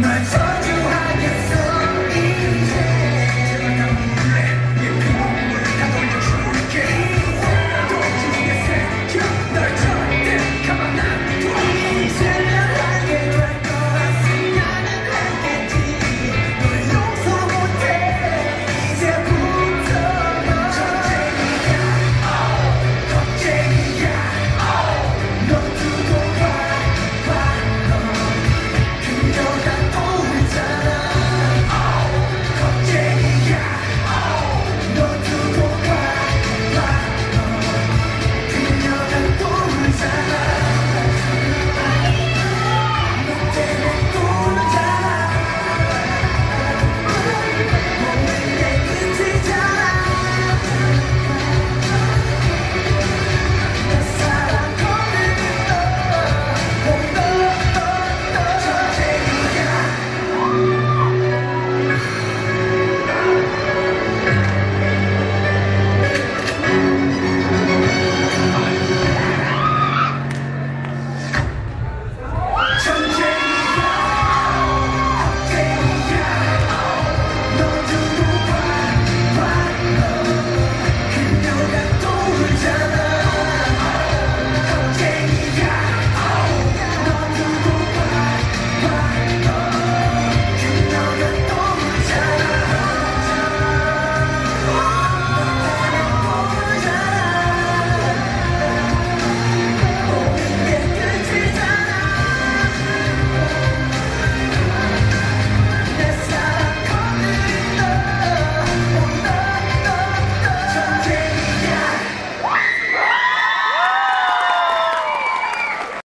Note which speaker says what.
Speaker 1: My